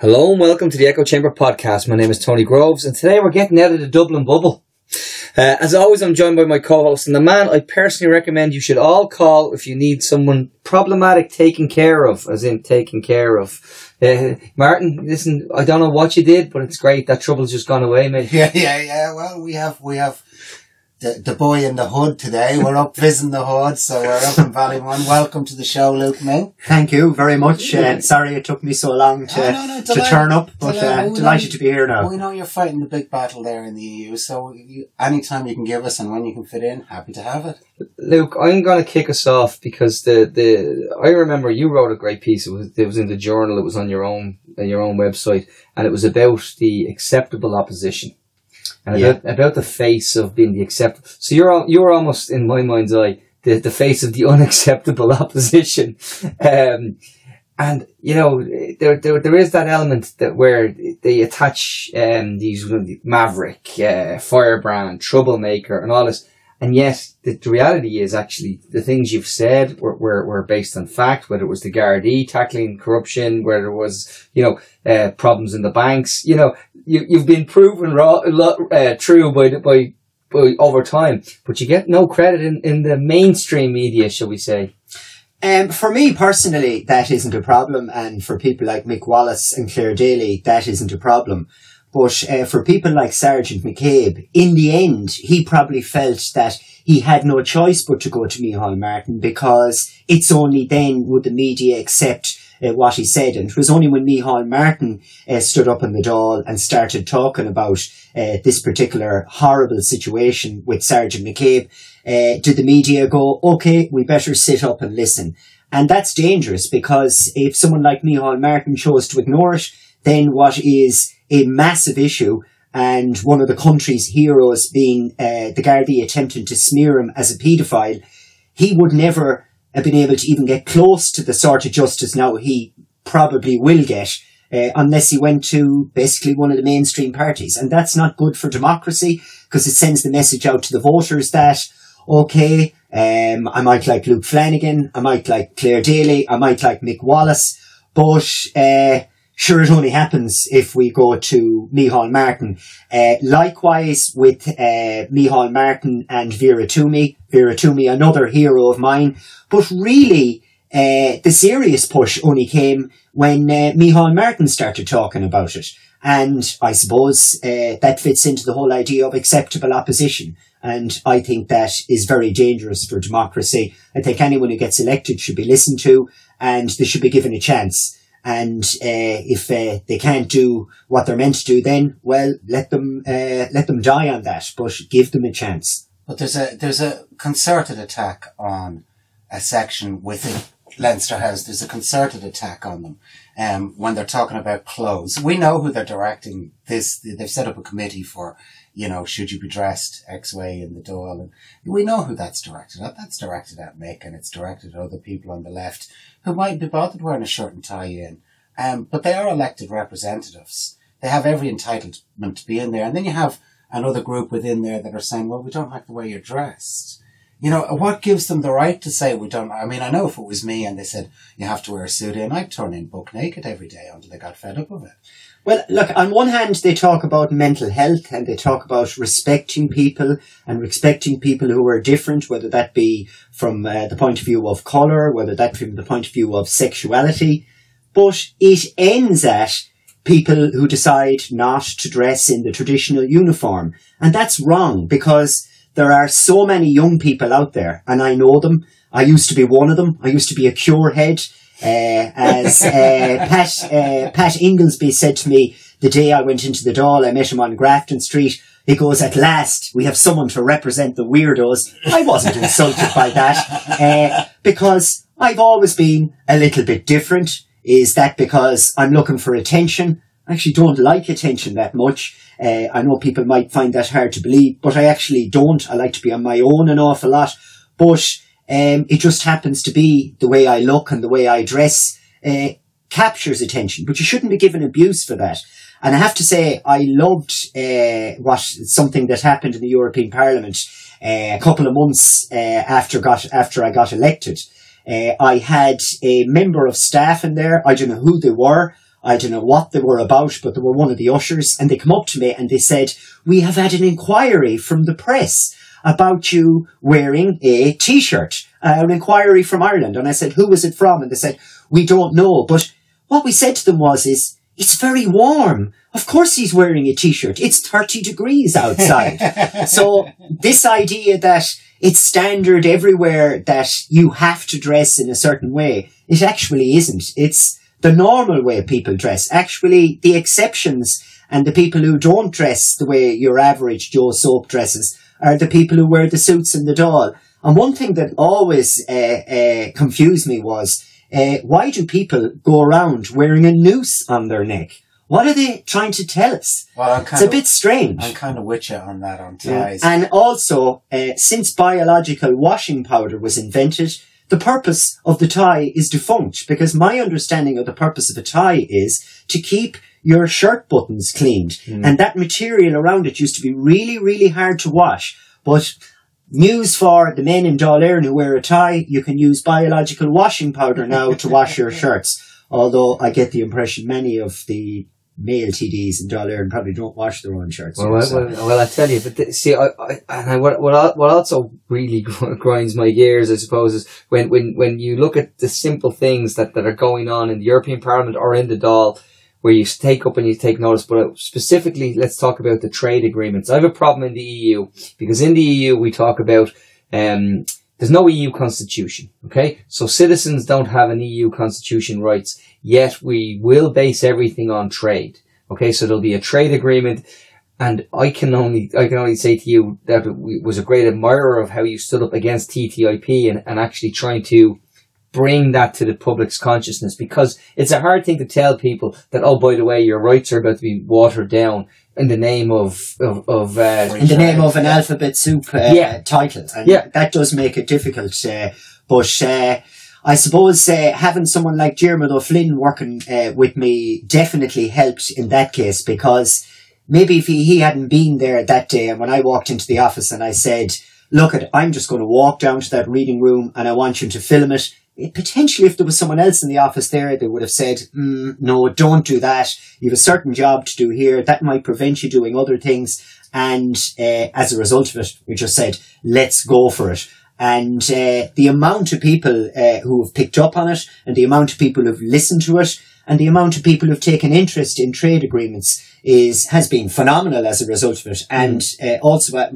Hello and welcome to the Echo Chamber podcast. My name is Tony Groves and today we're getting out of the Dublin bubble. Uh, as always, I'm joined by my co-host and the man I personally recommend you should all call if you need someone problematic taken care of, as in taken care of. Uh, Martin, listen, I don't know what you did, but it's great. That trouble's just gone away, mate. Yeah, yeah, yeah. Well, we have, we have the, the boy in the hood today. We're up visiting the hood, so we're up in Ballymun. Welcome to the show, Luke Ming. Thank you very much. Uh, sorry it took me so long to, Oh, no, no, to turn up, but delight- uh, we know delighted you- to be here now. We know you're fighting the big battle there in the EU, so you, anytime you can give us and when you can fit in, happy to have it. Luke, I'm going to kick us off because the, the I remember you wrote a great piece. It was it was in the journal. It was on your own uh, your own website, and it was about the acceptable opposition and Yeah. about about the face of being the acceptable. So you're al- you're almost in my mind's eye the the face of the unacceptable opposition. Um, and you know there, there there is that element that where they attach um these maverick, uh, firebrand, troublemaker, and all this. And yet, the, the reality is actually the things you've said were, were, were based on fact, whether it was the Gardaí tackling corruption, whether it was, you know, uh, problems in the banks, you know, you, you've been proven raw, uh, true by, by, by over time, but you get no credit in, in the mainstream media, shall we say. Um, for me personally, that isn't a problem, and for people like Mick Wallace and Clare Daly, that isn't a problem. But uh, for people like Sergeant McCabe, in the end, he probably felt that he had no choice but to go to Micheál Martin because it's only then would the media accept uh, what he said. And it was only when Micheál Martin uh, stood up in the Dáil and started talking about uh, this particular horrible situation with Sergeant McCabe, uh, did the media go, okay, we better sit up and listen. And that's dangerous because if someone like Micheál Martin chose to ignore it, then what is a massive issue and one of the country's heroes being uh, the Gardaí attempting to smear him as a paedophile, he would never have been able to even get close to the sort of justice now he probably will get uh, unless he went to basically one of the mainstream parties. And that's not good for democracy because it sends the message out to the voters that, okay, um, I might like Luke Flanagan, I might like Clare Daly, I might like Mick Wallace, but uh, sure it only happens if we go to Micheál Martin. Uh, likewise with uh, Micheál Martin and Vera Twomey. Vera Twomey, another hero of mine. But really, uh, the serious push only came when uh, Micheál Martin started talking about it. And I suppose uh, that fits into the whole idea of acceptable opposition. And I think that is very dangerous for democracy. I think anyone who gets elected should be listened to and they should be given a chance. And uh, if uh, they can't do what they're meant to do, then well, let them uh, let them die on that. But give them a chance. But there's a, there's a concerted attack on a section within Leinster House. There's a concerted attack on them. Um, when they're talking about clothes, we know who they're directing this. They've set up a committee for, you know, should you be dressed X way in the Dáil, and we know who that's directed at. That's directed at Mick, and it's directed at other people on the left who might be bothered wearing a shirt and tie in. Um, but they are elected representatives. They have every entitlement to be in there, and then you have another group within there that are saying, "Well, we don't like the way you're dressed." You know, what gives them the right to say we don't? I mean, I know if it was me and they said you have to wear a suit in, I'd turn in book naked every day until they got fed up of it. Well, look, on one hand, they talk about mental health and they talk about respecting people and respecting people who are different, whether that be from uh, the point of view of colour, whether that be from the point of view of sexuality. But it ends at people who decide not to dress in the traditional uniform. And that's wrong because there are so many young people out there and I know them. I used to be one of them. I used to be a cure head. Uh, as uh, Pat uh, Pat Ingoldsby said to me the day I went into the Dáil, I met him on Grafton Street. He goes, "At last, we have someone to represent the weirdos." I wasn't insulted by that because I've always been a little bit different. Is that because I'm looking for attention? I actually don't like attention that much. Uh, I know people might find that hard to believe, but I actually don't. I like to be on my own an awful lot. But um, it just happens to be the way I look and the way I dress uh, captures attention. But you shouldn't be given abuse for that. And I have to say, I loved uh, what something that happened in the European Parliament uh, a couple of months uh, after got after I got elected. Uh, I had a member of staff in there. I don't know who they were. I don't know what they were about, but they were one of the ushers and they come up to me and they said, we have had an inquiry from the press about you wearing a t-shirt, uh, an inquiry from Ireland. And I said, who was it from? And they said, we don't know. But what we said to them was, is it's very warm. Of course he's wearing a t-shirt. It's 30 degrees outside. so this idea that it's standard everywhere that you have to dress in a certain way, it actually isn't. It's the normal way people dress. Actually, the exceptions and the people who don't dress the way your average Joe Soap dresses are the people who wear the suits and the Dáil. And one thing that always uh, uh, confused me was uh, why do people go around wearing a noose on their neck? What are they trying to tell us? Well, I'm It's a of, bit strange. I'm kind of with you on that on Yeah. ties. And also, uh, since biological washing powder was invented, the purpose of the tie is defunct because my understanding of the purpose of a tie is to keep your shirt buttons cleaned. Hmm. And that material around it used to be really, really hard to wash. But news for the men in Dáil who wear a tie, you can use biological washing powder now to wash your shirts. Although I get the impression many of the male TDs in Dáil and probably don't wash their own shirts. Well, well, so- well, well, I tell you, but th- see, I, I, and I, what, what, what also really grinds my gears, I suppose, is when, when, when you look at the simple things that, that are going on in the European Parliament or in the Dáil, where you take up and you take notice, but uh, specifically, let's talk about the trade agreements. I have a problem in the EU, because in the EU we talk about, um, there's no EU constitution, okay? So citizens don't have an EU constitution rights, yet we will base everything on trade. Okay, so there'll be a trade agreement, and I can only I can only say to you that was a great admirer of how you stood up against TTIP and, and actually trying to bring that to the public's consciousness because it's a hard thing to tell people that oh by the way your rights are about to be watered down in the name of of, of uh, in the name of an alphabet soup uh, Yeah. title. And Yeah. that does make it difficult. Uh, but uh, I suppose uh, having someone like Jeremy O'Flynn working uh, with me definitely helped in that case because maybe if he, he hadn't been there that day and when I walked into the office and I said, look at, I'm just going to walk down to that reading room and I want you to film it. It, potentially, if there was someone else in the office there, they would have said, mm, no, don't do that. You have a certain job to do here. That might prevent you doing other things. And uh, as a result of it, we just said, let's go for it. And uh, the amount of people uh, who have picked up on it, and the amount of people who've listened to it, and the amount of people who've taken interest in trade agreements is has been phenomenal as a result of it, and uh, also uh,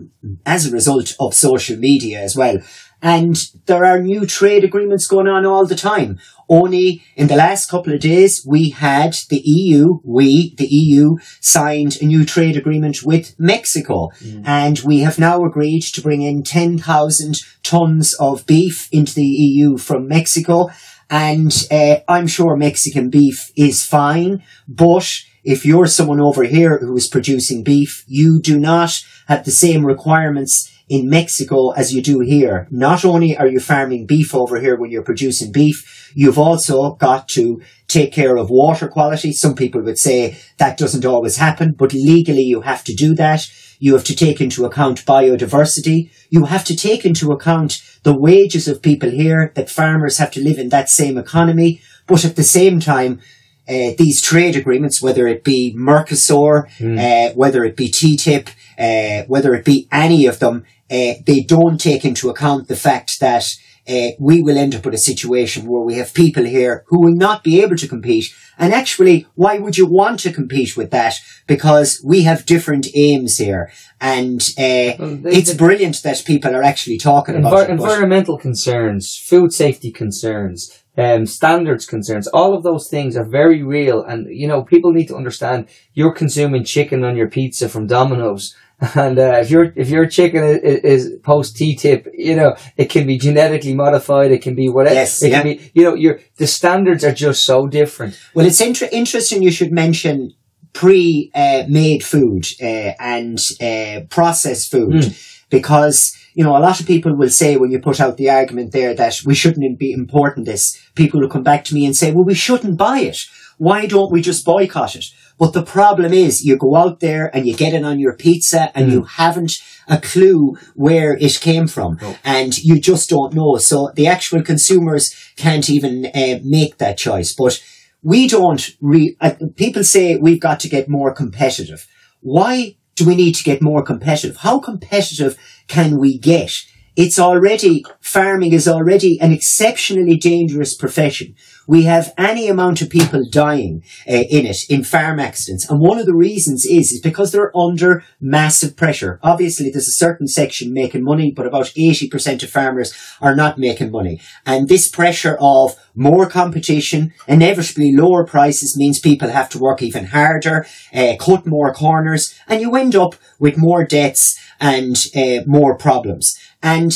as a result of social media as well. And there are new trade agreements going on all the time. Only in the last couple of days, we had the EU, we, the EU, signed a new trade agreement with Mexico. And we have now agreed to bring in 10,000 tons of beef into the EU from Mexico. And uh, I'm sure Mexican beef is fine, but if you're someone over here who is producing beef, you do not have the same requirements in Mexico as you do here. Not only are you farming beef over here when you're producing beef, you've also got to take care of water quality. Some people would say that doesn't always happen, but legally you have to do that. You have to take into account biodiversity. You have to take into account the wages of people here, that farmers have to live in that same economy. But at the same time, uh, these trade agreements, whether it be Mercosur, uh, whether it be TTIP, uh, whether it be any of them, uh, they don't take into account the fact that uh, we will end up with a situation where we have people here who will not be able to compete. And actually, why would you want to compete with that? Because we have different aims here. And uh, Well, they- it's brilliant that people are actually talking about it. environmental concerns, food safety concerns, um, standards concerns, all of those things are very real. And, you know, people need to understand you're consuming chicken on your pizza from Domino's. And, uh, if your, if your chicken is, is post TTIP, you know, it can be genetically modified. It can be whatever. Yes, it yeah. can be, you know, your, the standards are just so different. Well, it's inter- interesting you should mention pre-made food uh, and uh, processed food because you know a lot of people will say when you put out the argument there that we shouldn't be importing this people will come back to me and say well we shouldn't buy it why don't we just boycott it but the problem is you go out there and you get it on your pizza and you haven't a clue where it came from and you just don't know so the actual consumers can't even uh, make that choice but we don't re, uh, people say we've got to get more competitive. Why do we need to get more competitive? How competitive can we get? It's already, farming is already an exceptionally dangerous profession. We have any amount of people dying uh, in it, in farm accidents. And one of the reasons is, is because they're under massive pressure. Obviously, there's a certain section making money, but about 80% of farmers are not making money. And this pressure of more competition, inevitably lower prices means people have to work even harder, uh, cut more corners, and you end up with more debts and uh, more problems. And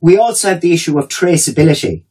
we also have the issue of traceability.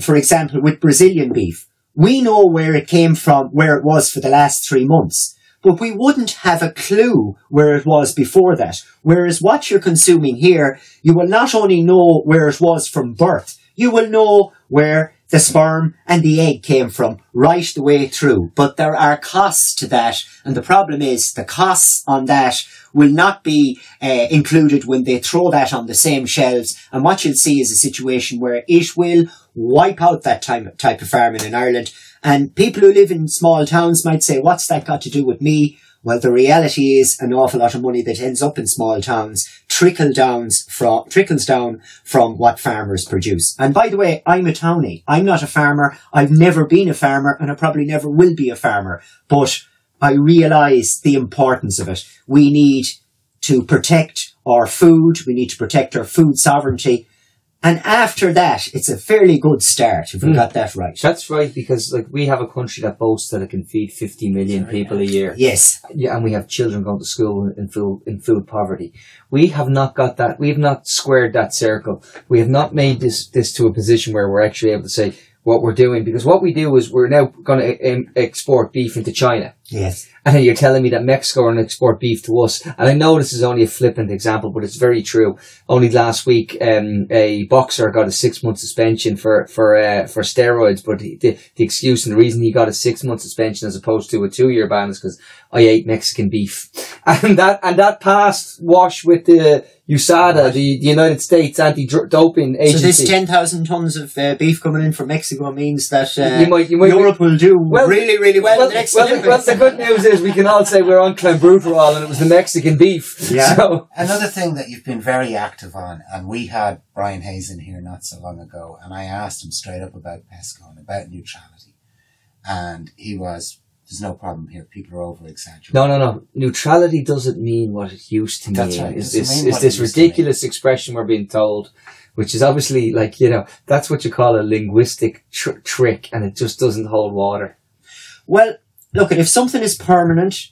For example, with Brazilian beef, we know where it came from, where it was for the last three months, but we wouldn't have a clue where it was before that. Whereas what you're consuming here, you will not only know where it was from birth, you will know where the sperm and the egg came from right the way through. But there are costs to that. And the problem is the costs on that will not be uh, included when they throw that on the same shelves. And what you'll see is a situation where it will wipe out that type, type of farming in Ireland. And people who live in small towns might say, what's that got to do with me? Well, the reality is an awful lot of money that ends up in small towns trickle downs from, trickles down from what farmers produce. And by the way, I'm a townie. I'm not a farmer. I've never been a farmer and I probably never will be a farmer. But I realise the importance of it. We need to protect our food. We need to protect our food sovereignty. And after that, it's a fairly good start if we mm. got that right. That's right, because like we have a country that boasts that it can feed 50 million Sorry, people yeah. a year. Yes. Yeah, and we have children going to school in food, in food poverty. We have not got that, we have not squared that circle. We have not made this, this to a position where we're actually able to say, what we're doing because what we do is we're now going to um, export beef into China. Yes. And you're telling me that Mexico are going to export beef to us. And I know this is only a flippant example, but it's very true. Only last week, um, a boxer got a six month suspension for, for, uh, for steroids. But the, the, the excuse and the reason he got a six month suspension as opposed to a two year ban is because I ate Mexican beef. And that, and that passed wash with the, USADA, the, the United States Anti-Doping Agency. So this 10,000 tons of uh, beef coming in from Mexico means that uh, you might, you might Europe will do well, really, really well, well, well, well, the good news is we can all say we're on clenbuterol and it was the Mexican beef. Yeah. So. Another thing that you've been very active on, and we had Brian Hayes in here not so long ago, and I asked him straight up about PESCO and about neutrality. And he was there's no problem here. People are over exaggerating. No, no, no. Neutrality doesn't mean what it used to That's mean. Right. Is this is this ridiculous expression we're being told, which is obviously like you know that's what you call a linguistic tr- trick, and it just doesn't hold water. Well, look, if something is permanent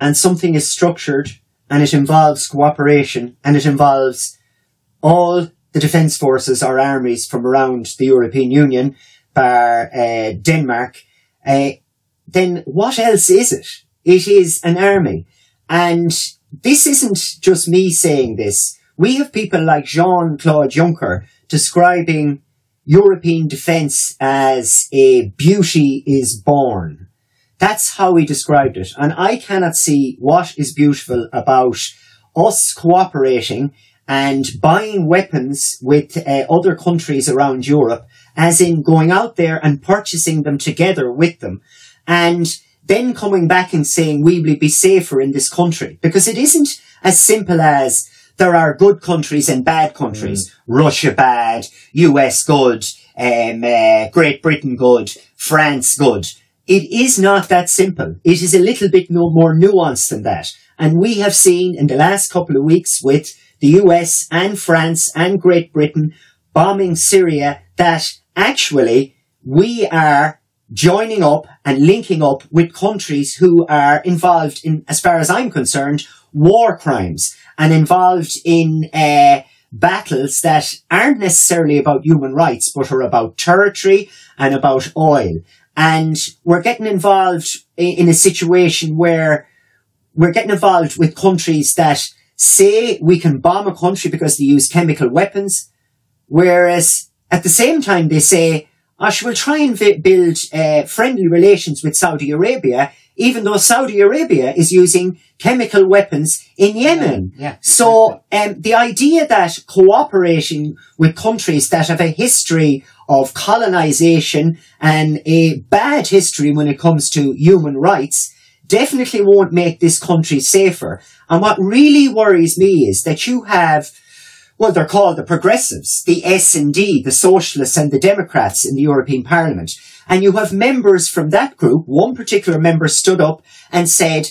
and something is structured and it involves cooperation and it involves all the defence forces or armies from around the European Union, bar uh, Denmark. Uh, then what else is it? It is an army. And this isn't just me saying this. We have people like Jean-Claude Juncker describing European defence as a beauty is born. That's how he described it. And I cannot see what is beautiful about us cooperating and buying weapons with uh, other countries around Europe, as in going out there and purchasing them together with them and then coming back and saying we will be safer in this country because it isn't as simple as there are good countries and bad countries. Mm. Russia bad, US good, um, uh, Great Britain good, France good. It is not that simple. It is a little bit no more nuanced than that. And we have seen in the last couple of weeks with the US and France and Great Britain bombing Syria that actually we are joining up and linking up with countries who are involved in, as far as I'm concerned, war crimes and involved in uh, battles that aren't necessarily about human rights, but are about territory and about oil. And we're getting involved in a situation where we're getting involved with countries that say we can bomb a country because they use chemical weapons, whereas at the same time they say Ash will try and vi- build uh, friendly relations with Saudi Arabia, even though Saudi Arabia is using chemical weapons in Yemen. Yeah, yeah, so um, the idea that cooperating with countries that have a history of colonization and a bad history when it comes to human rights definitely won't make this country safer. And what really worries me is that you have well, they're called the progressives, the S&D, the socialists and the Democrats in the European Parliament. And you have members from that group, one particular member stood up and said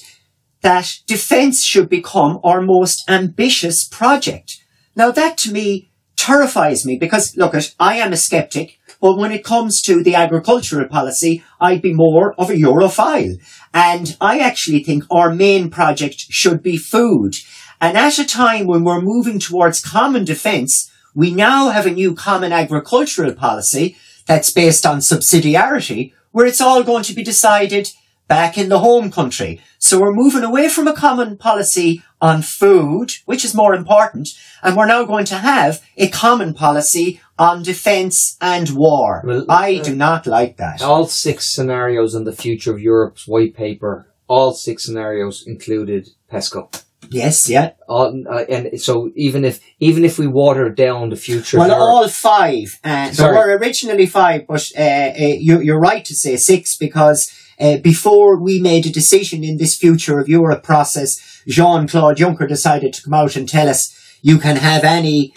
that defence should become our most ambitious project. Now that to me terrifies me because look at, I am a skeptic, but when it comes to the agricultural policy, I'd be more of a Europhile. And I actually think our main project should be food. And at a time when we're moving towards common defence, we now have a new common agricultural policy that's based on subsidiarity, where it's all going to be decided back in the home country. So we're moving away from a common policy on food, which is more important, and we're now going to have a common policy on defence and war. Well, I uh, do not like that. All six scenarios in the future of Europe's white paper, all six scenarios included PESCO. Yes, yeah. All, uh, and so even if even if we water down the future, Well, all five. Uh, there were originally five, but uh, uh, you, you're right to say six because uh, before we made a decision in this future of Europe process, Jean-Claude Juncker decided to come out and tell us you can have any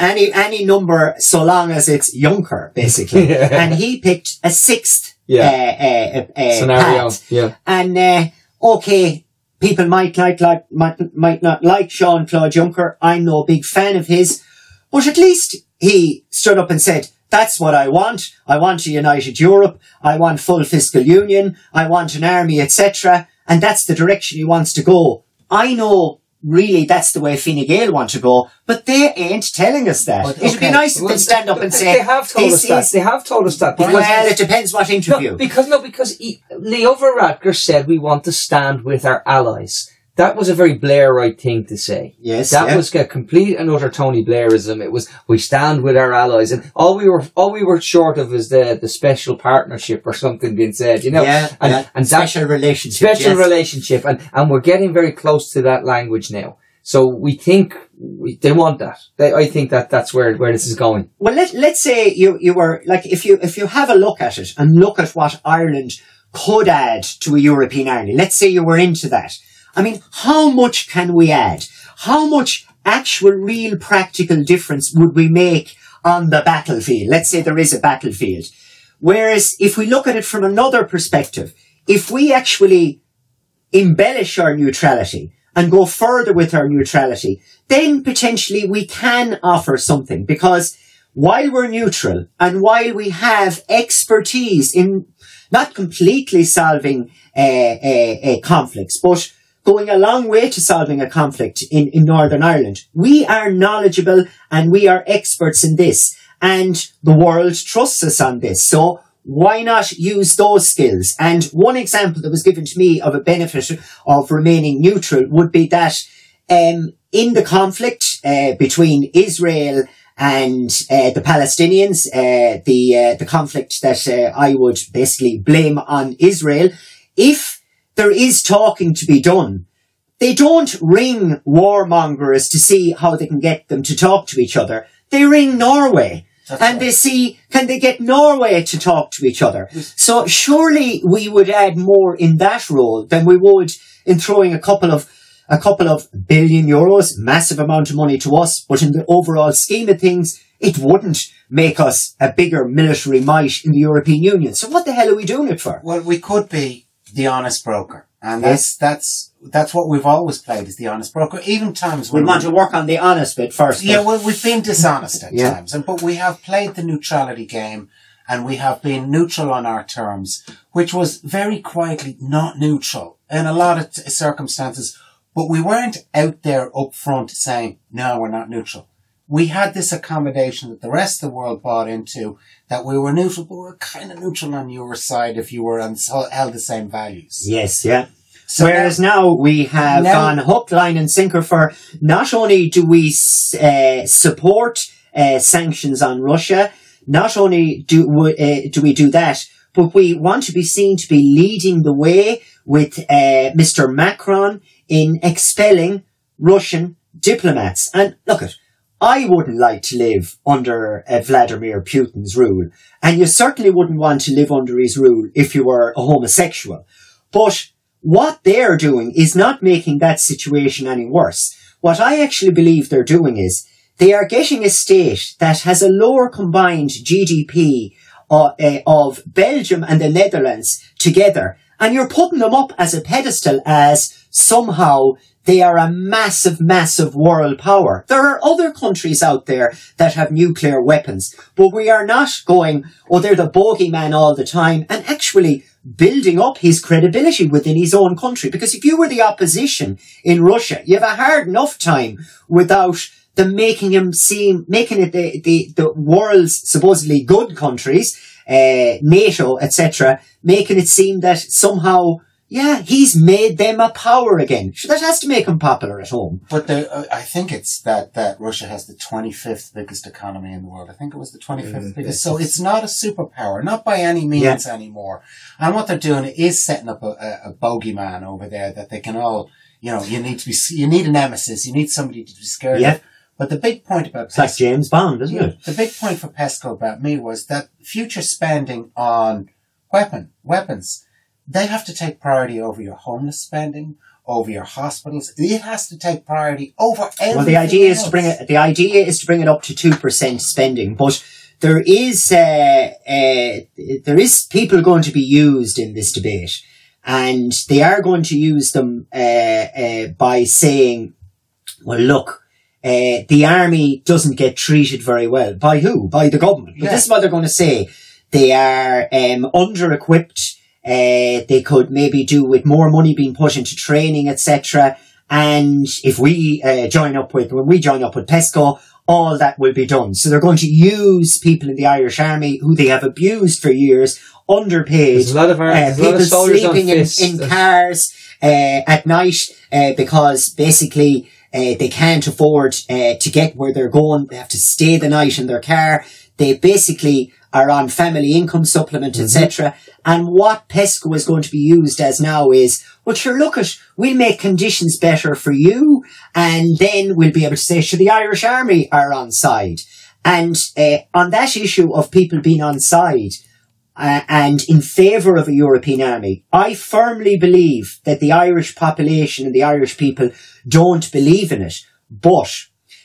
any any number so long as it's Juncker, basically. Yeah. And he picked a sixth Yeah. uh, uh, uh, uh, scenario, path. yeah, And uh, okay, people might like like might might not like Jean Claude Juncker. I'm no big fan of his, but at least he stood up and said, "That's what I want. I want a united Europe. I want full fiscal union. I want an army, etc." And that's the direction he wants to go. I know. Really, that's the way Fine Gael want to go, but they ain't telling us that. But, It'd be nice if Well, they stand up and say, they have told "This us that. They have told us that. because- well, it depends what interview." No, because no, because he, Leo Varadkar said we want to stand with our allies. That was a very Blairite thing to say. yes, That yeah. was a complete and utter Tony Blairism. It was we stand with our allies, and all we were all we were short of is the the special partnership or something being said. You know, yeah, and yeah. and that special relationship. special yes. relationship, and and we're getting very close to that language now. So we think we, they want that. They, I think that that's where where this is going. Well, let, let's say you, you were, like, if you, if you have a look at it and look at what Ireland could add to a European army, let's say you were into that. I mean, how much can we add? How much actual real practical difference would we make on the battlefield? Let's say there is a battlefield. Whereas if we look at it from another perspective, if we actually embellish our neutrality and go further with our neutrality, then potentially we can offer something because while we're neutral and while we have expertise in not completely solving uh, uh, uh, conflicts, but going a long way to solving a conflict in, in Northern Ireland, we are knowledgeable and we are experts in this and the world trusts us on this. So why not use those skills? And one example that was given to me of a benefit of remaining neutral would be that um, in the conflict uh, between Israel and uh, the Palestinians, uh, the uh, the conflict that uh, I would basically blame on Israel, if there is talking to be done, they don't ring warmongers to see how they can get them to talk to each other. They ring Norway. That's and right. they see, can they get Norway to talk to each other? So surely we would add more in that role than we would in throwing a couple of, a couple of billion euros, massive amount of money to us, but in the overall scheme of things, it wouldn't make us a bigger military might in the European Union. So what the hell are we doing it for? Well, we could be the honest broker. And that's, that's, that's what we've always played as the honest broker. Even times We when want to work on the honest bit first. Yeah, well, we've been dishonest at Yeah. times, and but we have played the neutrality game, and we have been neutral on our terms, which was very quietly not neutral in a lot of t- circumstances. But we weren't out there up front saying, "No, we're not neutral." We had this accommodation that the rest of the world bought into that we were neutral, but we were kind of neutral on your side if you were on held the same values. Yes, yeah. So Whereas now we have Now- gone hook, line and sinker for not only do we uh, support uh, sanctions on Russia, not only do we, uh, do we do that, but we want to be seen to be leading the way with uh, Mr. Macron in expelling Russian diplomats. And look at, I wouldn't like to live under uh, Vladimir Putin's rule, and you certainly wouldn't want to live under his rule if you were a homosexual. But what they're doing is not making that situation any worse. What I actually believe they're doing is they are getting a state that has a lower combined GDP of, uh, of Belgium and the Netherlands together, and you're putting them up as a pedestal as somehow they are a massive, massive world power. There are other countries out there that have nuclear weapons, but we are not going, oh, they're the bogeyman all the time, and actually building up his credibility within his own country. Because if you were the opposition in Russia, you have a hard enough time without them making him seem, making it the, the, the world's supposedly good countries, uh, NATO, etc., making it seem that somehow yeah, he's made them a power again. That has to make him popular at home. But the, uh, I think it's that, that Russia has the 25th biggest economy in the world. I think it was the 25th mm, biggest. So it's not a superpower, not by any means yeah. anymore. And what they're doing is setting up a, a, a bogeyman over there that they can all, you know, you need to be, you need a nemesis, you need somebody to be scared yeah. of. But the big point about it's like James Bond, isn't yeah, it? The big point for Pesco about me was that future spending on weapon weapons they have to take priority over your homeless spending, over your hospitals. It has to take priority over everything. Well, the idea else. is to bring it. The idea is to bring it up to two percent spending, but there is uh, uh, there is people going to be used in this debate, and they are going to use them uh, uh by saying, "Well, look." Uh, the army doesn't get treated very well. By who? By the government. But yeah. this is what they're going to say. They are um, under equipped uh, they could maybe do with more money being put into training, etc. And if we uh, join up with, when we join up with PESCO, all that will be done. So they're going to use people in the Irish Army who they have abused for years, underpaid. There's a lot of, our, uh, people sleeping in, in, cars uh, at night uh, because basically uh, they can't afford uh, to get where they're going. They have to stay the night in their car. They basically are on family income supplement, mm-hmm. etc. And what PESCO is going to be used as now is, well, sure, look at, we'll make conditions better for you, and then we'll be able to say, sure, the Irish Army are on side. And uh, on that issue of people being on side, uh, and in favour of a European army, I firmly believe that the Irish population and the Irish people don't believe in it. But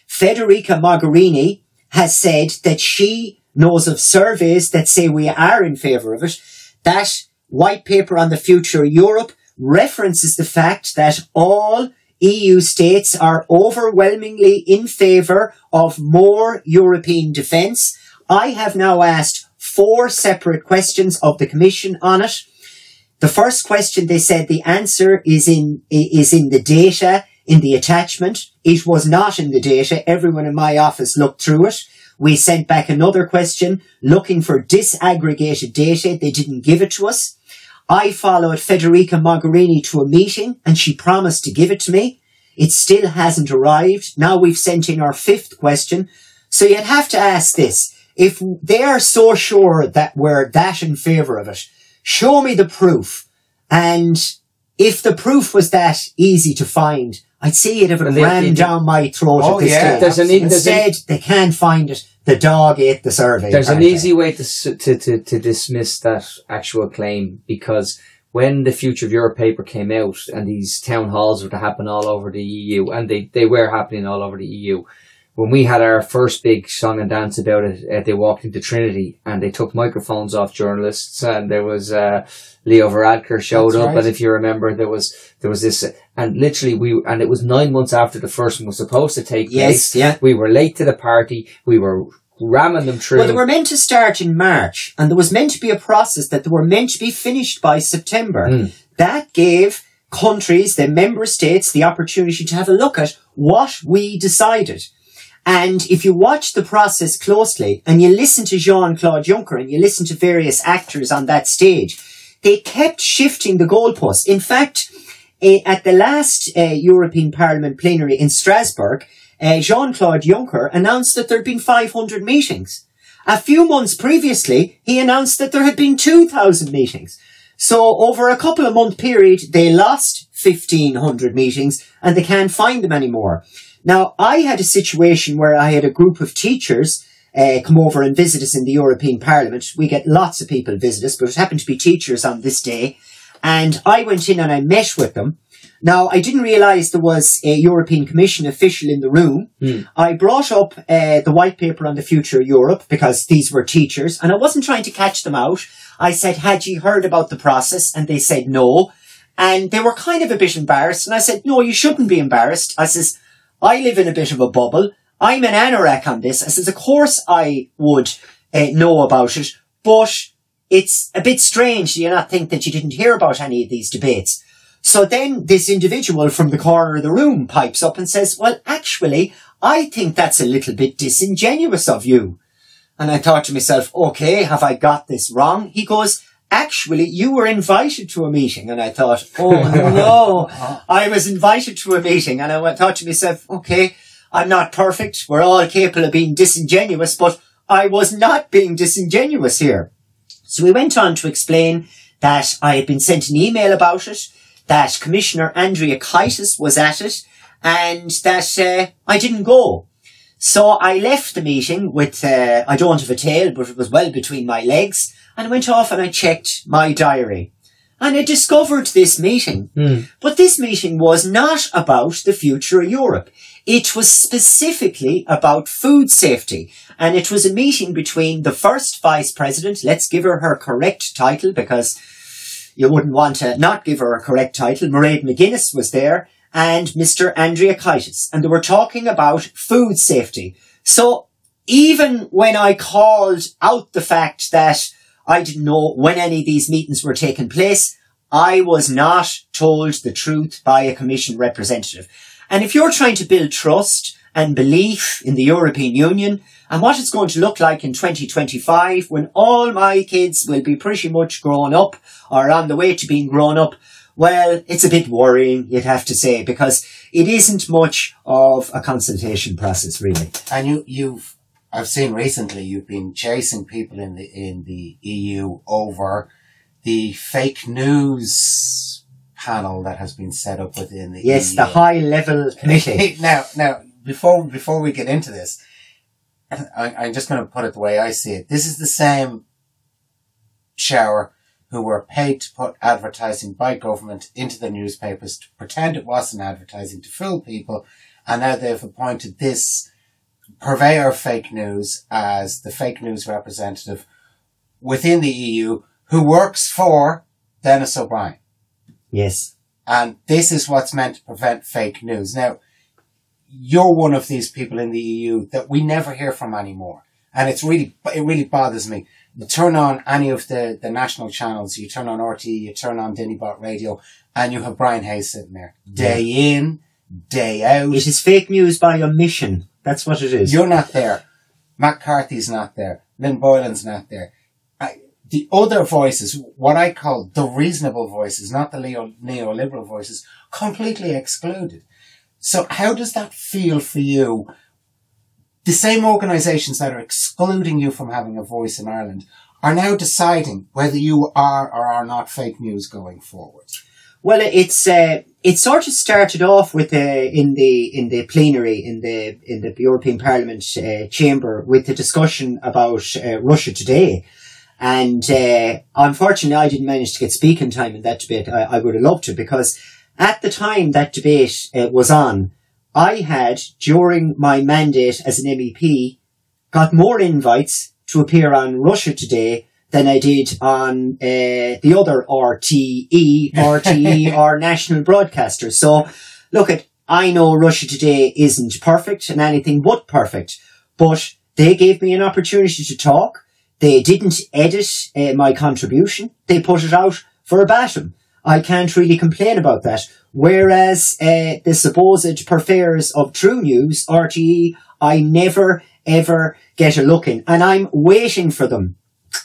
Federica Mogherini has said that she knows of surveys that say we are in favour of it. That white paper on the future Europe references the fact that all EU states are overwhelmingly in favour of more European defence. I have now asked four separate questions of the Commission on it. The first question, they said the answer is in, is in the data, in the attachment. It was not in the data. Everyone in my office looked through it. We sent back another question looking for disaggregated data. They didn't give it to us. I followed Federica Mogherini to a meeting and she promised to give it to me. It still hasn't arrived. Now we've sent in our fifth question. So you'd have to ask this. If they are so sure that we're that in favour of it, show me the proof. And if the proof was that easy to find, I'd see it if it ran down my throat oh, at this yeah. There's an, Instead, there's they can't find it. The dog ate the survey. There's an easy way to, to, to, to dismiss that actual claim because when the Future of Europe paper came out and these town halls were to happen all over the EU, and they, they were happening all over the EU, when we had our first big song and dance about it, uh, they walked into Trinity and they took microphones off journalists, and there was uh, Leo Varadkar showed That's up, right. and if you remember, there was there was this, and literally we, and it was nine months after the first one was supposed to take yes, place. Yeah, we were late to the party. We were ramming them through. Well, they were meant to start in March, and there was meant to be a process that they were meant to be finished by September. Mm. That gave countries, the member states, the opportunity to have a look at what we decided. And if you watch the process closely and you listen to Jean-Claude Juncker and you listen to various actors on that stage, they kept shifting the goalposts. In fact, uh, at the last uh, European Parliament plenary in Strasbourg, uh, Jean-Claude Juncker announced that there had been 500 meetings. A few months previously, he announced that there had been 2,000 meetings. So over a couple of month period, they lost 1,500 meetings and they can't find them anymore. Now, I had a situation where I had a group of teachers uh, come over and visit us in the European Parliament. We get lots of people visit us, but it happened to be teachers on this day. And I went in and I met with them. Now, I didn't realise there was a European Commission official in the room. Mm. I brought up uh, the white paper on the future of Europe because these were teachers and I wasn't trying to catch them out. I said, had you heard about the process? And they said no. And they were kind of a bit embarrassed. And I said, no, you shouldn't be embarrassed. I says, I live in a bit of a bubble. I'm an anorak on this. I says, of course I would uh, know about it, but it's a bit strange. Do you not think that you didn't hear about any of these debates? So then this individual from the corner of the room pipes up and says, well, actually, I think that's a little bit disingenuous of you. And I thought to myself, okay, have I got this wrong? He goes, actually, you were invited to a meeting. And I thought, oh no, I was invited to a meeting. And I thought to myself, okay, I'm not perfect. We're all capable of being disingenuous, but I was not being disingenuous here. So we went on to explain that I had been sent an email about it, that Commissioner Andriukaitis was at it, and that uh, I didn't go. So I left the meeting with, uh, I don't have a tail, but it was well between my legs, and went off and I checked my diary. And I discovered this meeting. Mm. But this meeting was not about the future of Europe. It was specifically about food safety. And it was a meeting between the first vice president, let's give her her correct title because you wouldn't want to not give her a correct title. Mairead McGuinness was there and Mr. Andriukaitis. And they were talking about food safety. So even when I called out the fact that I didn't know when any of these meetings were taking place, I was not told the truth by a commission representative. And if you're trying to build trust and belief in the European Union and what it's going to look like in 2025 when all my kids will be pretty much grown up or on the way to being grown up, well, it's a bit worrying, you'd have to say, because it isn't much of a consultation process, really. And you, you've, I've seen recently you've been chasing people in the, in the EU over the fake news panel that has been set up within the Yes, EU. the high level committee. now, now, before, before we get into this, I, I'm just going to put it the way I see it. This is the same shower who were paid to put advertising by government into the newspapers to pretend it wasn't advertising to fool people. And now they've appointed this purveyor of fake news as the fake news representative within the EU who works for Denis O'Brien. yes. And this is what's meant to prevent fake news. Now, you're one of these people in the EU that we never hear from anymore. And it's really, it really bothers me. You turn on any of the, the national channels, you turn on RT, you turn on Dinibot Radio, and you have Brian Hayes sitting there. Day in, day out. It is fake news by omission. That's what it is. You're not there. Matt Carthy's not there. Lynn Boylan's not there. I, the other voices, what I call the reasonable voices, not the neo, neoliberal voices, completely excluded. So how does that feel for you? The same organisations that are excluding you from having a voice in Ireland are now deciding whether you are or are not fake news going forward. Well, it's uh, it sort of started off with uh, in the in the plenary in the in the European Parliament uh, chamber with the discussion about uh, Russia today, and uh, unfortunately, I didn't manage to get speaking time in that debate. I, I would have loved to because at the time that debate uh, was on, I had during my mandate as an MEP got more invites to appear on Russia Today than I did on uh, the other RTE, RTE, or national broadcasters. So, look at, I know Russia Today isn't perfect and anything but perfect, but they gave me an opportunity to talk. They didn't edit uh, my contribution. They put it out for a batum. I can't really complain about that. Whereas uh, the supposed purveyors of True News, RTE, I never ever get a look in, and I'm waiting for them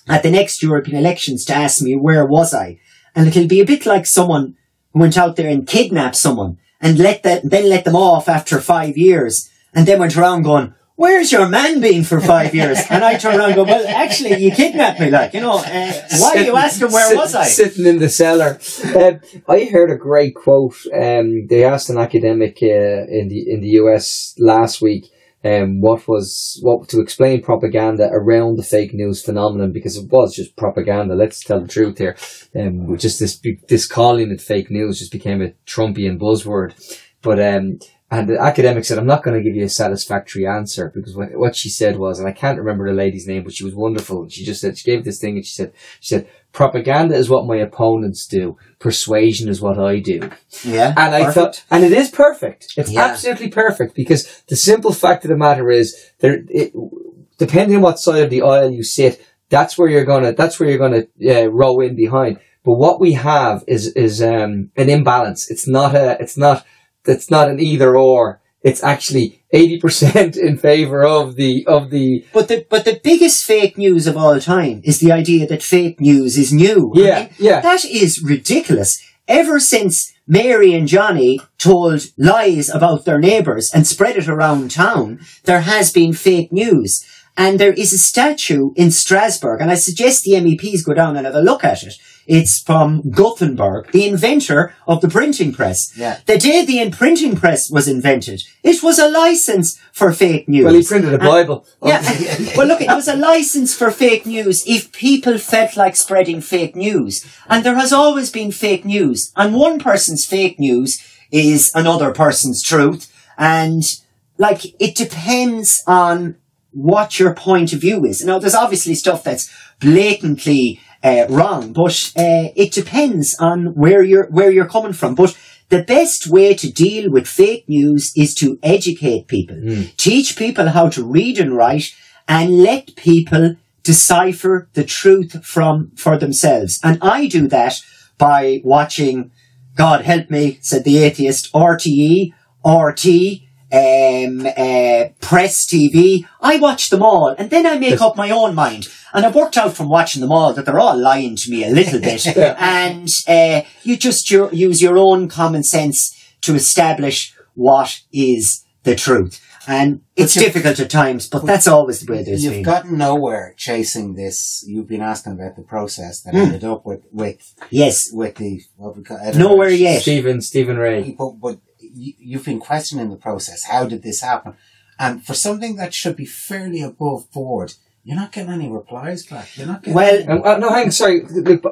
at the next European elections to ask me where was I, and it'll be a bit like someone who went out there and kidnapped someone and let that then let them off after five years, and then went around going, where's your man been for five years? And I turn around and go, well, actually, you kidnapped me, like, you know, uh, why are you asking where Sit- was I? Sitting in the cellar. Um, I heard a great quote. Um, they asked an academic uh, in the in the US last week. Um, what was what to explain propaganda around the fake news phenomenon because it was just propaganda. Let's tell the truth here. Um, just this this calling it fake news just became a Trumpian buzzword. But um, and the academic said, I'm not going to give you a satisfactory answer because what, what she said was, and I can't remember the lady's name, but she was wonderful. She just said, she gave this thing and she said, she said, propaganda is what my opponents do. Persuasion is what I do. Yeah. And I perfect. thought, and it is perfect. It's Yeah. absolutely perfect because the simple fact of the matter is there, it, depending on what side of the aisle you sit, that's where you're gonna, that's where you're gonna uh, row in behind. But what we have is, is, um, an imbalance. It's not a, it's not, it's not an either or. It's actually 80% in favor of the, of the, But the but the biggest fake news of all time is the idea that fake news is new. Yeah, yeah. That is ridiculous. Ever since Mary and Johnny told lies about their neighbours and spread it around town, there has been fake news. And there is a statue in Strasbourg, and I suggest the MEPs go down and have a look at it. It's from Gutenberg, the inventor of the printing press. Yeah. The day the printing press was invented, it was a license for fake news. well, he printed a Bible. Yeah. well, look, it was a license for fake news if people felt like spreading fake news. And there has always been fake news. And one person's fake news is another person's truth. And, like, it depends on what your point of view is. Now, there's obviously stuff that's blatantly uh, wrong, but uh, it depends on where you're where you're coming from. But the best way to deal with fake news is to educate people, teach people how to read and write, and let people decipher the truth from for themselves. And I do that by watching. God help me, said the atheist. RTE, RT, um, uh, Press TV. I watch them all, and then I make up my own mind. And I've worked out from watching them all that they're all lying to me a little bit. And uh, you just u- use your own common sense to establish what is the truth. And it's difficult at times, but that's always the way there's You've been. gotten nowhere chasing this. You've been asking about the process that Hmm. ended up with with yes, with the what we call nowhere yet. Stephen, Stephen Rae. But, but you, you've been questioning the process. How did this happen? And for something that should be fairly above board, you're not getting any replies back. You're not getting. Well, Um, uh, no, hang on, sorry.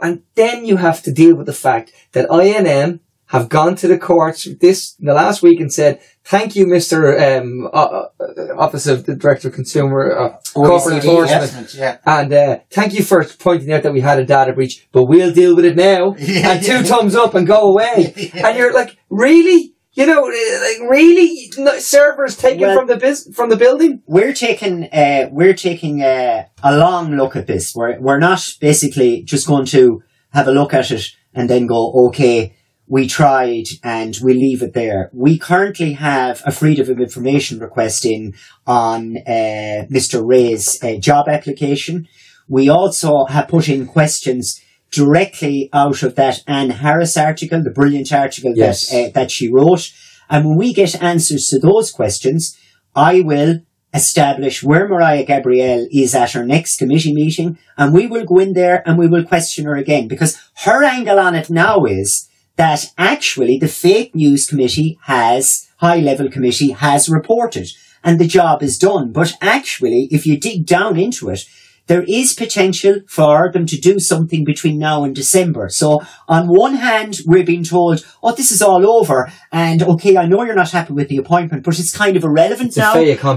And then you have to deal with the fact that INM have gone to the courts this in the last week and said, "Thank you, Mister um, uh, uh, Office of the Director of Consumer uh, Corporate Enforcement." yeah. And uh, thank you for pointing out that we had a data breach, but we'll deal with it now. Yeah, and two yeah. thumbs up and go away. And you're like, really? You know, uh, like really? No, servers taken Well- from the bus- from the building? we're taking uh, we're taking uh, a long look at this. We're we're not basically just going to have a look at it and then go, okay, we tried and we leave it there. We currently have a freedom of information request in on uh, Mr. Rae's uh, job application. We also have put in questions directly out of that Anne Harris article, the brilliant article Yes. that uh, that she wrote. And when we get answers to those questions, I will establish where Mariya Gabriel is at her next committee meeting, and we will go in there and we will question her again because her angle on it now is that actually the fake news committee has, high level committee has reported and the job is done. But actually, if you dig down into it, there is potential for them to do something between now and December. So on one hand, we're being told, oh, this is all over. And okay, I know you're not happy with the appointment, but it's kind of irrelevant It's now.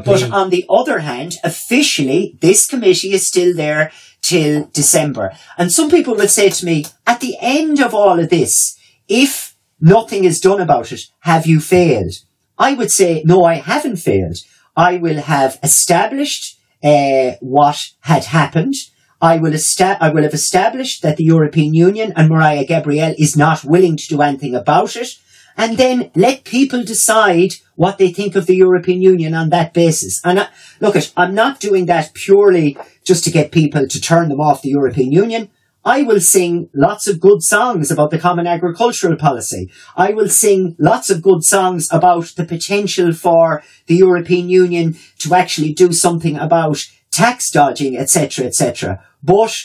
But on the other hand, officially, this committee is still there till December. And some people will say to me, at the end of all of this, if nothing is done about it, have you failed? I would say, no, I haven't failed. I will have established uh, what had happened. I will, esta- I will have established that the European Union and Mariya Gabriel is not willing to do anything about it. And then let people decide what they think of the European Union on that basis. And I, look, it, I'm not doing that purely just to get people to turn them off the European Union. I will sing lots of good songs about the common agricultural policy. I will sing lots of good songs about the potential for the European Union to actually do something about tax dodging, etc., etc. But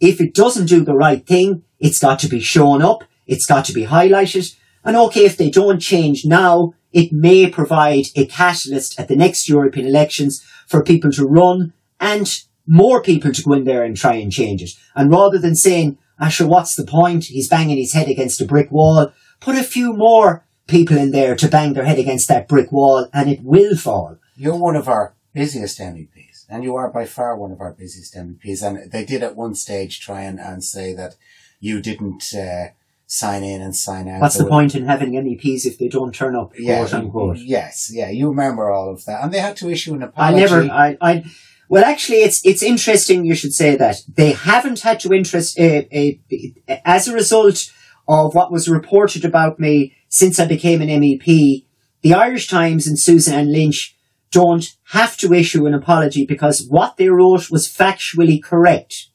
if it doesn't do the right thing, it's got to be shown up. It's got to be highlighted. And okay, if they don't change now, it may provide a catalyst at the next European elections for people to run and more people to go in there and try and change it. And rather than saying, Asher, what's the point? He's banging his head against a brick wall. Put a few more people in there to bang their head against that brick wall and it will fall. You're one of our busiest MEPs and you are by far one of our busiest MEPs. And they did at one stage try and, and say that you didn't, uh, sign in and sign out. What's the point in having MEPs if they don't turn up? Yeah, quote unquote. yes, yeah, you remember all of that, and they had to issue an apology. I never, I, I, well, actually, it's it's interesting. You should say that they haven't had to interest uh, uh, as a result of what was reported about me since I became an MEP. The Irish Times and Suzanne Lynch don't have to issue an apology because what they wrote was factually correct.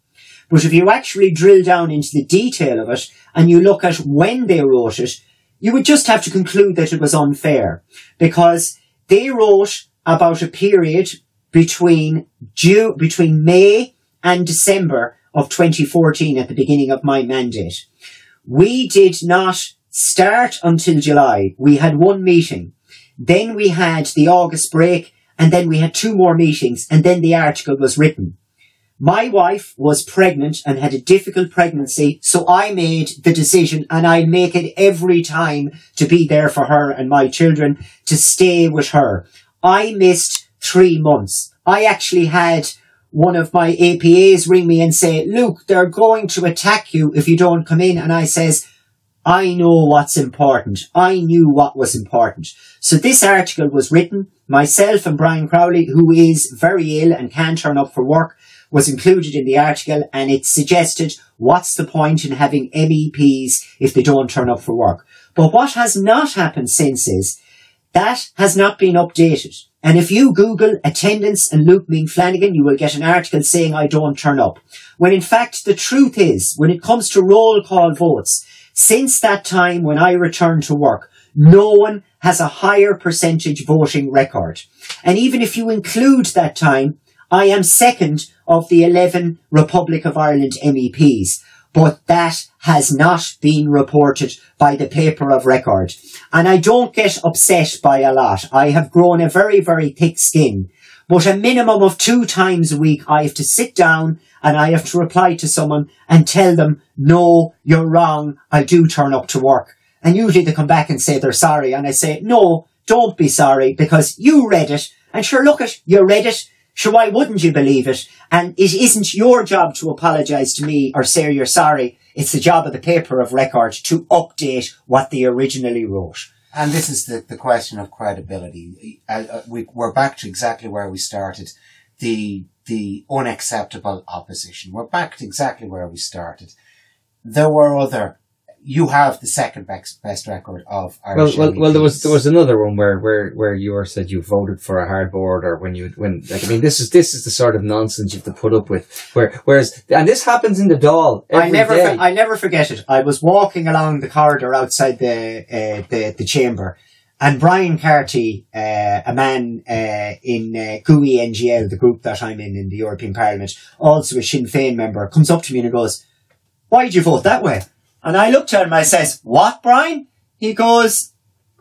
But if you actually drill down into the detail of it and you look at when they wrote it, you would just have to conclude that it was unfair because they wrote about a period between June, between May and December of 2014 at the beginning of my mandate. We did not start until July. We had one meeting. Then we had the August break and then we had two more meetings and then the article was written. My wife was pregnant and had a difficult pregnancy, so I made the decision and I make it every time to be there for her and my children, to stay with her. I missed three months. I actually had one of my APAs ring me and say, Luke, they're going to attack you if you don't come in. And I says, I know what's important. I knew what was important. So this article was written. Myself and Brian Crowley, who is very ill and can't turn up for work, was included in the article and it suggested what's the point in having MEPs if they don't turn up for work. But what has not happened since is that has not been updated. And if you Google attendance and Luke Ming Flanagan, you will get an article saying I don't turn up. When in fact the truth is, when it comes to roll call votes, since that time when I returned to work, no one has a higher percentage voting record. And even if you include that time, I am second of the 11 Republic of Ireland MEPs, but that has not been reported by the paper of record. And I don't get upset by a lot. I have grown a very, very thick skin. But a minimum of two times a week, I have to sit down and I have to reply to someone and tell them, no, you're wrong. I do turn up to work. And usually they come back and say they're sorry. And I say, no, don't be sorry because you read it. And sure, look at, you read it. So why wouldn't you believe it? And it isn't your job to apologise to me or say you're sorry. It's the job of the paper of record to update what they originally wrote. And this is the, the question of credibility. Uh, we, we're back to exactly where we started. The, the unacceptable opposition. We're back to exactly where we started. There were other you have the second best, best record of Irish. Well, well, well, there was there was another one where where where you were said you voted for a hard border when you when like I mean this is this is the sort of nonsense you have to put up with. Where whereas and this happens in the Dáil. I never day. I never forget it. I was walking along the corridor outside the uh, the the chamber. And Brian Carty, uh, a man uh, in uh, GUE NGL, the group that I'm in in the European Parliament, also a Sinn Féin member, comes up to me and goes, "Why did you vote that way?" And I looked at him, I says, what, Brian? He goes,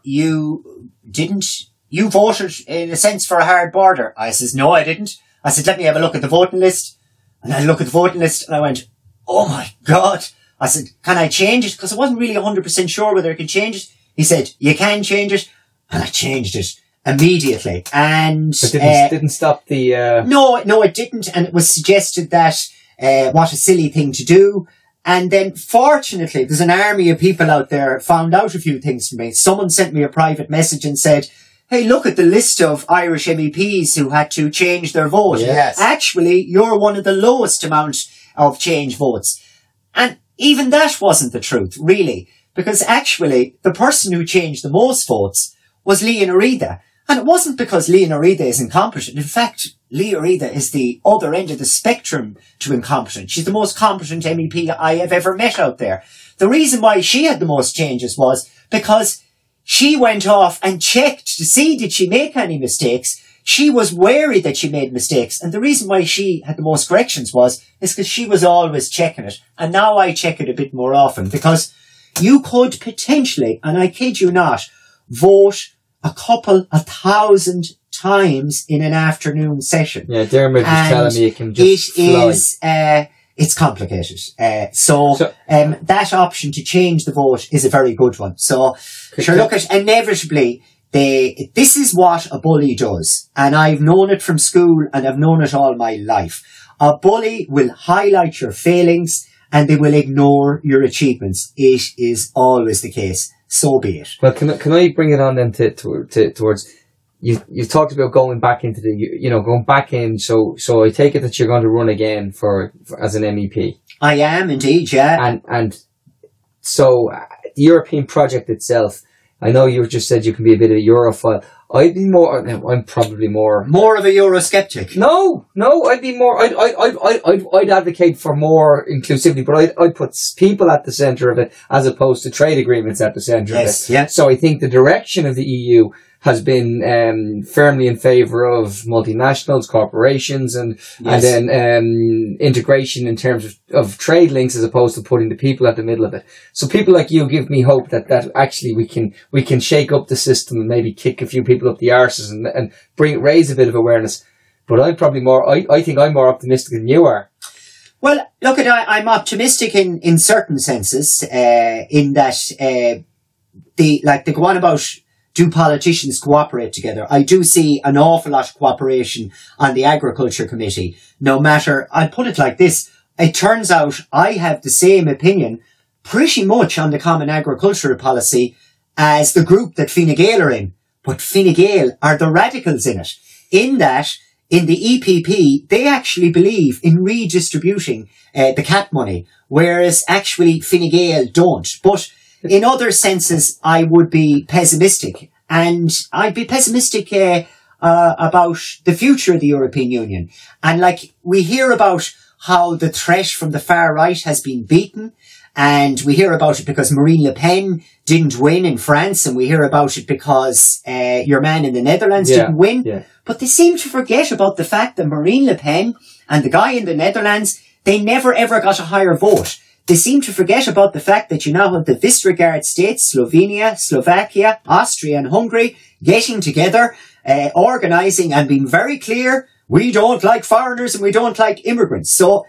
you didn't, you voted in a sense for a hard border. I says, no, I didn't. I said, let me have a look at the voting list. And I look at the voting list and I went, oh my God. I said, can I change it? Because I wasn't really 100% sure whether I could change it. He said, you can change it. And I changed it immediately. And, but didn't, uh, didn't stop the, uh... no, no, it didn't. And it was suggested that, uh, what a silly thing to do. And then fortunately, there's an army of people out there found out a few things from me. Someone sent me a private message and said, Hey, look at the list of Irish MEPs who had to change their vote. Yes. Actually, you're one of the lowest amount of change votes. And even that wasn't the truth, really, because actually the person who changed the most votes was Liam Aoife. And it wasn't because Liadh Ní Riada is incompetent. In fact, Liadh Ní Riada is the other end of the spectrum to incompetent. She's the most competent MEP I have ever met out there. The reason why she had the most changes was because she went off and checked to see did she make any mistakes. She was wary that she made mistakes. And the reason why she had the most corrections was, is because she was always checking it. And now I check it a bit more often because you could potentially, and I kid you not, vote a couple, a thousand times in an afternoon session. Yeah, Dermot was telling me it can It just fly. is, uh, it's complicated. Uh, so, So- um, that option to change the vote is a very good one. So, sure, look at inevitably, they, this is what a bully does. And I've known it from school and I've known it all my life. A bully will highlight your failings and they will ignore your achievements. It is always the case. So be it. Well, can I, can I bring it on then to, to, to towards you? You talked about going back into the you, you know going back in. So so I take it that you're going to run again for, for as an MEP, I am indeed, yeah. and and so uh, the European project itself. I know you just said you can be a bit of a Europhile. I'd be more. Uh, I'm probably more. More of a Eurosceptic. No, no, I'd be more. I'd, I'd, I'd, I'd, I'd, I'd advocate for more inclusivity, but I'd, I'd put people at the centre of it as opposed to trade agreements at the centre of it. Yes, yeah. So I think the direction of the EU has been um, firmly in favour of multinationals, corporations, and Yes. and then um, integration in terms of, of trade links as opposed to putting the people at the middle of it. So people like you give me hope that, that actually we can we can shake up the system and maybe kick a few people up the arses and, and bring raise a bit of awareness. But I'm probably more. I, I think I'm more optimistic than you are. Well, look at I, I'm optimistic in in certain senses. Uh, in that uh, the like the go on about do politicians cooperate together? I do see an awful lot of cooperation on the agriculture committee. No matter, I put it like this: it turns out I have the same opinion, pretty much on the common agricultural policy as the group that Fine Gael are in. But Fine Gael are the radicals in it. In that, in the EPP, they actually believe in redistributing uh, the CAP money, whereas actually Fine Gael don't. But in other senses, I would be pessimistic, and I'd be pessimistic uh, uh, about the future of the European Union. And like we hear about how the threat from the far right has been beaten, and we hear about it because Marine Le Pen didn't win in France, and we hear about it because uh, your man in the Netherlands Yeah, didn't win. yeah. But they seem to forget about the fact that Marine Le Pen and the guy in the Netherlands, they never ever got a higher vote. They seem to forget about the fact that you now have the Visegrad states, Slovenia, Slovakia, Austria and Hungary getting together, uh, organising and being very clear, we don't like foreigners and we don't like immigrants. So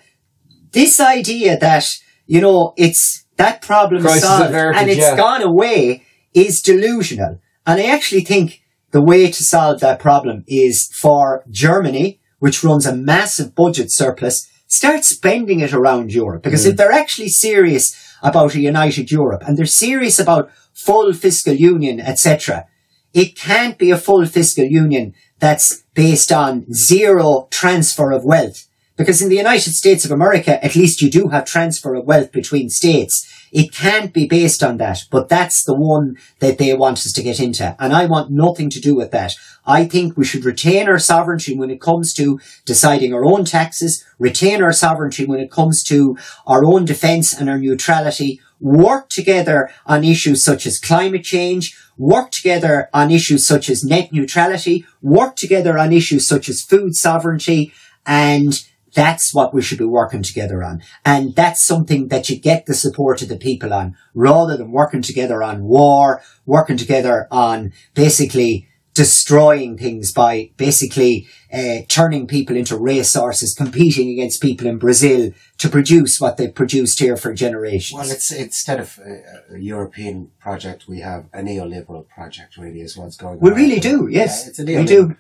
this idea that, you know, it's, that problem Crisis solved averted, and it's yeah. gone away is delusional. And I actually think the way to solve that problem is for Germany, which runs a massive budget surplus, start spending it around Europe. Because if mm. they're actually serious about a united Europe and they're serious about full fiscal union, etc., it can't be a full fiscal union that's based on zero transfer of wealth. Because in the United States of America, at least you do have transfer of wealth between states. It can't be based on that, but that's the one that they want us to get into. And I want nothing to do with that. I think we should retain our sovereignty when it comes to deciding our own taxes, retain our sovereignty when it comes to our own defence and our neutrality, work together on issues such as climate change, work together on issues such as net neutrality, work together on issues such as food sovereignty, and that's what we should be working together on. And that's something that you get the support of the people on, rather than working together on war, working together on basically destroying things by basically uh, turning people into racehorses, competing against people in Brazil to produce what they've produced here for generations. Well, it's instead of a, a European project, we have a neoliberal project. Really, is what's going we on. We really do, yes. Yeah, it's a we do.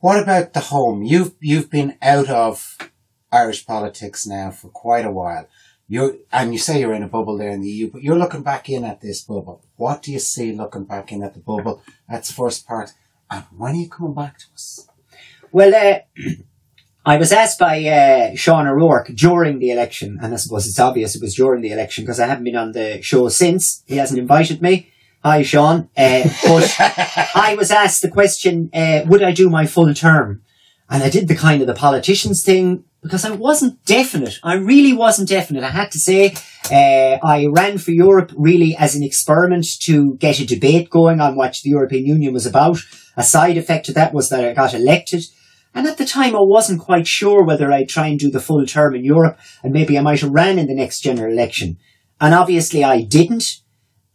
What about the home? You've you've been out of Irish politics now for quite a while. You're and you say you're in a bubble there in the EU, but you're looking back in at this bubble. What do you see looking back in at the bubble? That's the first part. And when are you coming back to us? Well, uh, I was asked by uh, Sean O'Rourke during the election, and I suppose it's obvious it was during the election because I haven't been on the show since. He hasn't invited me. Hi, Sean. Uh, but I was asked the question, uh, would I do my full term? And I did the kind of the politicians thing because I wasn't definite. I really wasn't definite. I had to say, uh, I ran for Europe really as an experiment to get a debate going on what the European Union was about. A side effect of that was that I got elected. And at the time, I wasn't quite sure whether I'd try and do the full term in Europe and maybe I might have ran in the next general election. And obviously I didn't.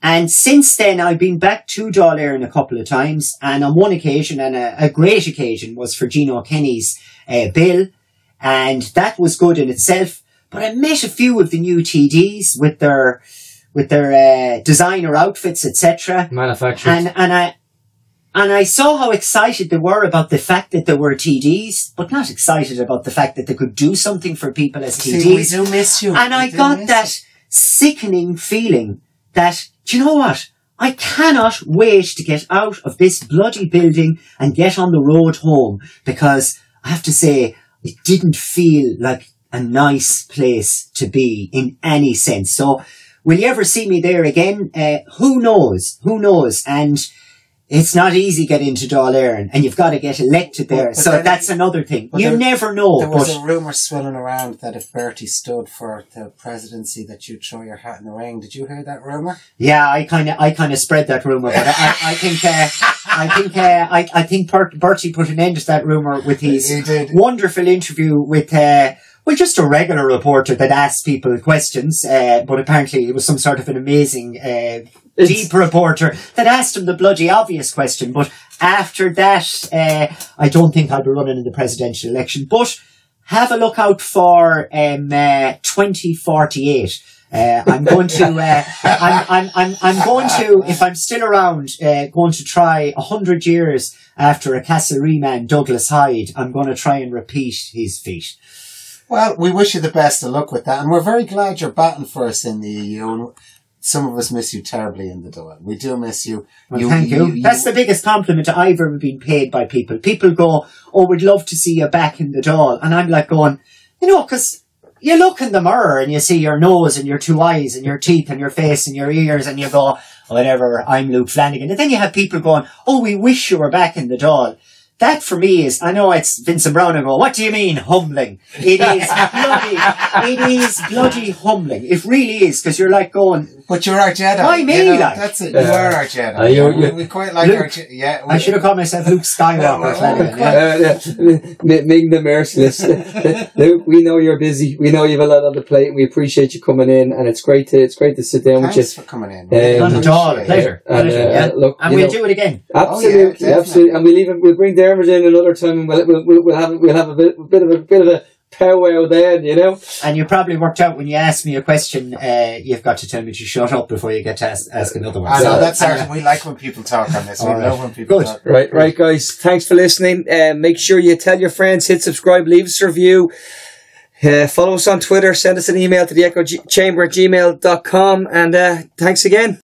And since then, I've been back to Dáil Éireann a couple of times. And on one occasion, and a, a great occasion, was for Gino Kenny's uh, bill. And that was good in itself. But I met a few of the new TDs with their, with their uh, designer outfits, etc. Manufacturers. And, and I, and I saw how excited they were about the fact that they were TDs, but not excited about the fact that they could do something for people as TDs. See, we do miss you. And We I got miss that sickening feeling that, do you know what? I cannot wait to get out of this bloody building and get on the road home because I have to say, it didn't feel like a nice place to be in any sense. So, will you ever see me there again? Uh, who knows? Who knows? And it's not easy getting into Dáil and you've got to get elected there. But- but so that's another thing. You there- never know. There was a rumour swirling around that if Bertie stood for the presidency, that you'd throw your hat in the ring. Did you hear that rumour? Yeah, I kind of, I kind of spread that rumor, but I, I think, uh, I think, uh, I, I think Bert, Bertie put an end to that rumor with his wonderful interview with, uh, well, just a regular reporter that asked people questions, uh, but apparently it was some sort of an amazing, uh, deep reporter that asked him the bloody obvious question. But after that, uh, I don't think I'll be running in the presidential election. But have a look out for um, uh, 2048. Uh, I'm going to, uh, I'm, I'm, I'm, I'm going to, if I'm still around, uh, going to try a hundred years after a Castlerea man, Douglas Hyde, I'm going to try and repeat his feat. Well, we wish you the best of luck with that, and we're very glad you're batting for us in the EU. And some of us miss you terribly in the Dáil. We do miss you. Well, thank you. That's the biggest compliment I've ever been paid by people. People go, "Oh, we'd love to see you back in the Dáil," and I'm like going, you know, because you look in the mirror and you see your nose and your two eyes and your teeth and your face and your ears, and you go, "Whatever, I'm Luke Flanagan," and then you have people going, "Oh, we wish you were back in the Dáil." That for me is, I know it's Vincent Browne and go, what do you mean humbling? It is bloody, it is bloody humbling. It really is, because you're like going, But you're our Jedi. Why me, you know, like? That's it. Yeah. You are our Jedi. Uh, you- we, you- we quite like Luke. our Je- Yeah. We, I should have called myself Luke Skywalker Oh, oh, yeah. Uh, yeah. Ming the Merciless. Luke, we know you're busy. We know you have a lot on the plate. We appreciate you coming in, and it's great to it's great to sit down with you. Thanks for coming in. Um, Not at all. A pleasure. And, pleasure. uh, yeah. look, and we'll know- do it again. Absolutely, definitely. absolutely, and we'll even we'll bring Dermot in another time, and we'll we'll, we'll, we'll have we'll have a bit, bit of a bit of a powwow then, you know. And you probably worked out when you asked me a question, uh, you've got to tell me to shut up before you get to ask, ask another one. I know So- that's and, our. We like when people talk on this. We All right. love when people Good. talk. Right, right, guys. Thanks for listening. Uh, make sure you tell your friends, hit subscribe, leave us a review. Uh, follow us on Twitter, send us an email to the echo G- chamber at gmail.com, and uh, thanks again.